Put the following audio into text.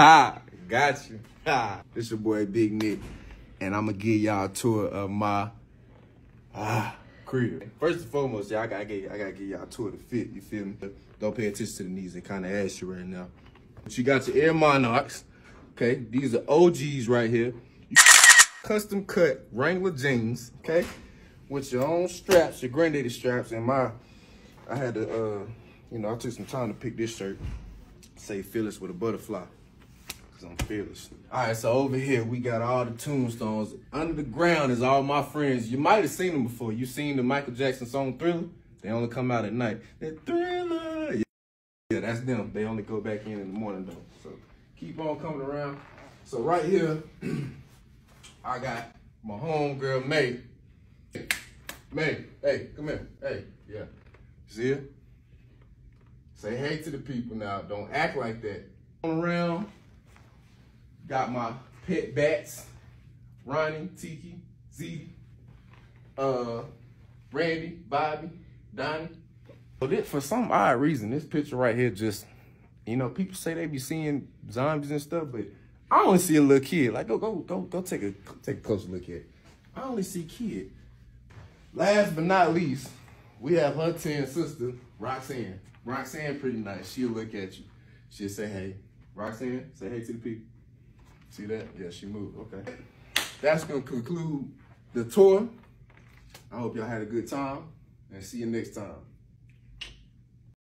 Ha! Got you. Ha! This your boy Big Nick, and I'm gonna give y'all a tour of my ah crib. First and foremost, y'all, I gotta get I gotta give y'all a tour of the fit. You feel me? Don't pay attention to the knees they kind of ask you right now. But you got your Air Monarchs. Okay, these are OGs right here. Custom cut Wrangler jeans. Okay, with your own straps, your granddaddy straps, and my I had to uh you know I took some time to pick this shirt. Say Phyllis with a butterfly. Cause I'm fearless. All right, so over here we got all the tombstones. Under the ground is all my friends. You might have seen them before. You seen the Michael Jackson song Thriller? They only come out at night. That Thriller. Yeah, yeah, that's them. They only go back in in the morning though. So keep on coming around. So right here, I got my homegirl May. May, hey, come here. Hey, yeah. See her? Say hey to the people now. Don't act like that. Around, got my pet bats, Ronnie, Tiki, Z, uh, Randy, Bobby, Donnie. But for some odd reason, this picture right here just, you know, people say they be seeing zombies and stuff, but I only see a little kid. Like, go, go, go, go take a take a closer look at it. I only see kid. Last but not least, we have her twin sister, Roxanne. Roxanne pretty nice. She'll look at you. She'll say, hey. Roxanne, say hey to the people. See that? Yeah, she moved. Okay. That's going to conclude the tour. I hope y'all had a good time and see you next time.